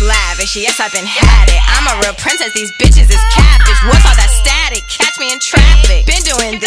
lavish. Yes, I've been had it. I'm a real princess. These bitches is catfish. What's all that static? Catch me in traffic. Been doing this